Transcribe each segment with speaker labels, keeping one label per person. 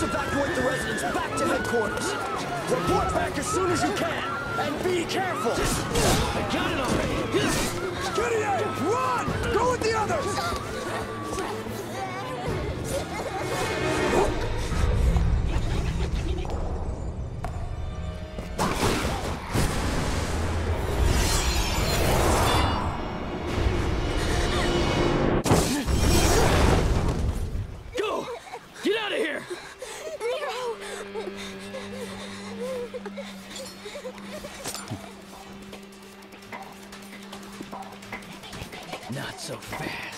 Speaker 1: must evacuate the residents back to headquarters. Report back as soon as you can. And be careful.
Speaker 2: I got it already!
Speaker 1: Gideon, run! Go with the others!
Speaker 2: So fast.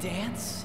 Speaker 3: Dance?